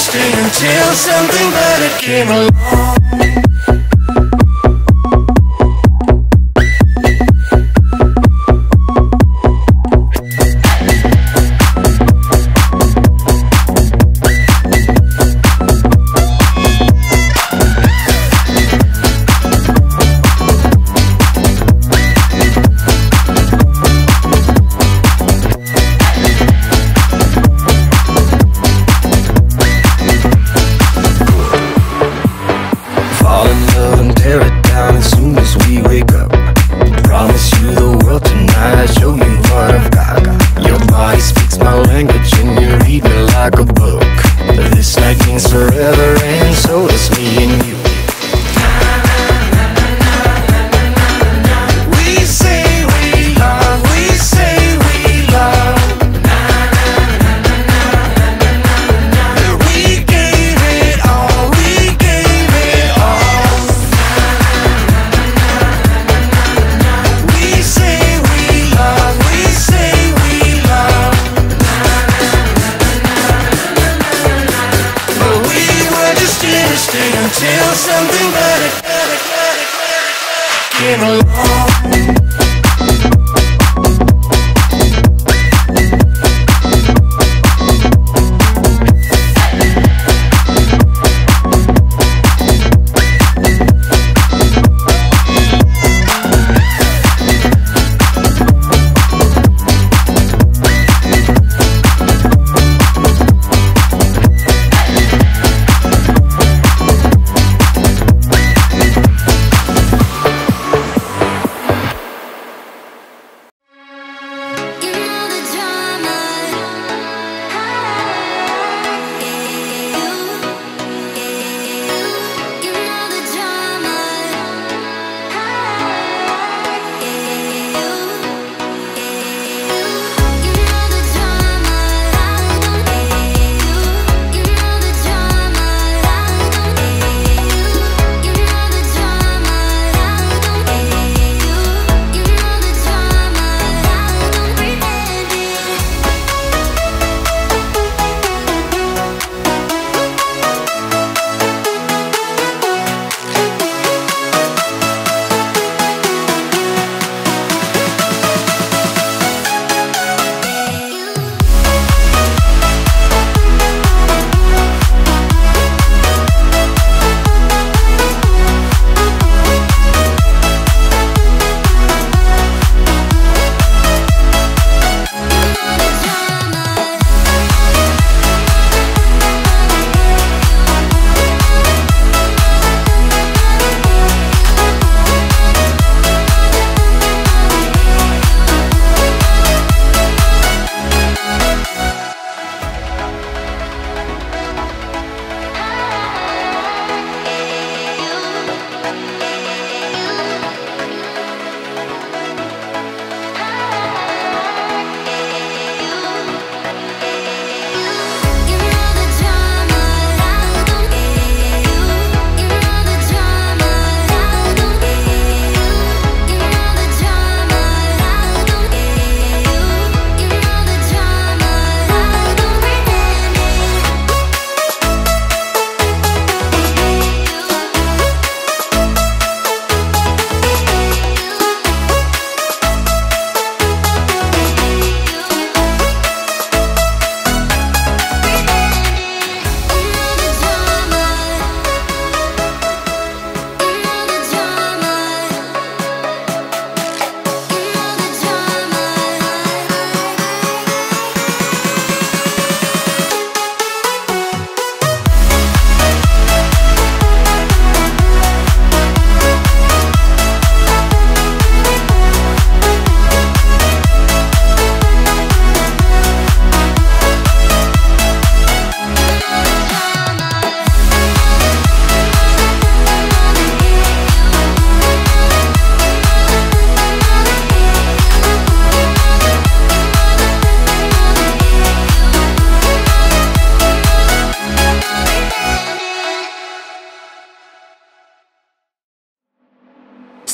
stay until something better came along. that you need until something better, better, better, better came along.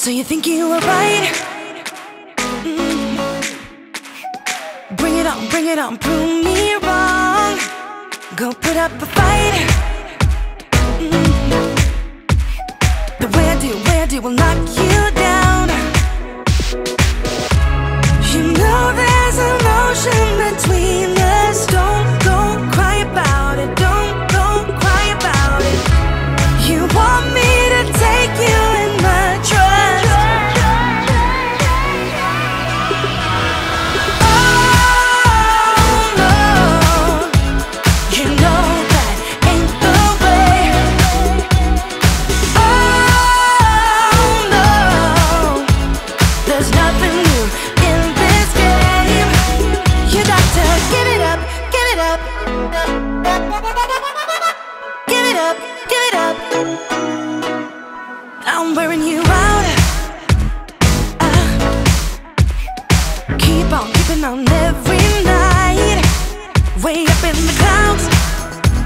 So you think you were right? Mm. Bring it on, bring it on, prove me wrong. Go put up a fight. Mm. The way I do, way I do will knock you down. You know there's an ocean wearing you out. Uh, keep on keeping on every night, way up in the clouds.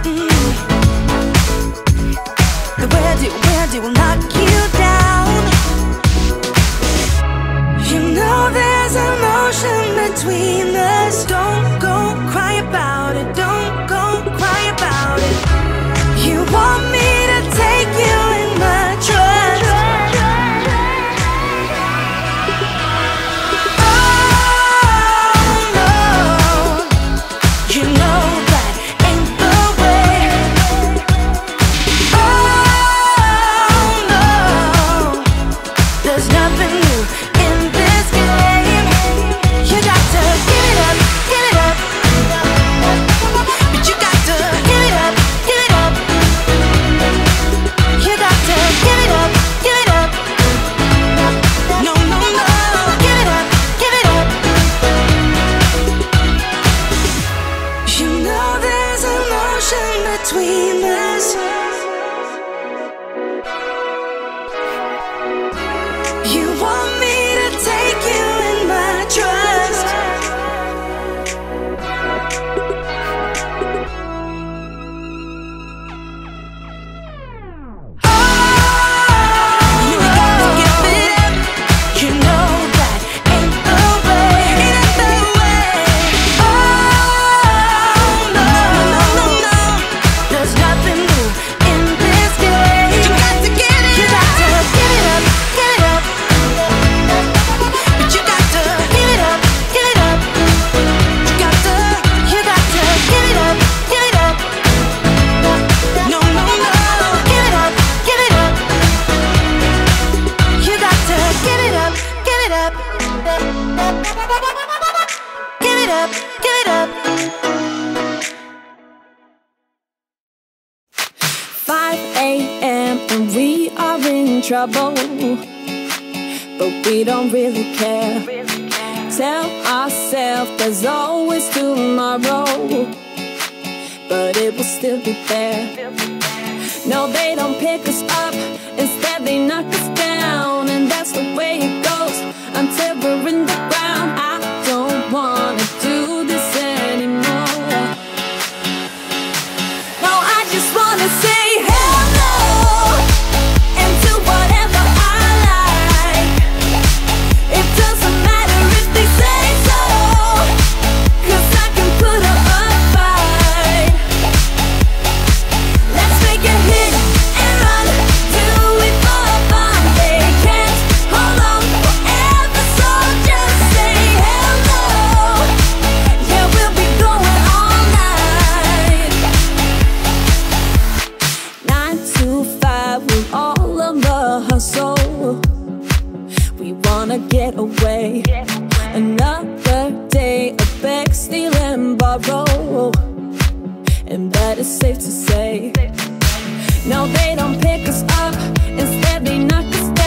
Mm. The I do, I do will knock you down. You know there's ocean between us. Don't go cry about it. Don't go cry about it. You want me to take you trouble. But we don't really care. Tell ourselves there's always tomorrow. But it will still be there. No, they don't pick us up. Instead, they knock us down. And that's the way it goes until wanna get away. Another day, of bag, steal and borrow. And that is safe to say. Now they don't pick us up, instead they knock us down.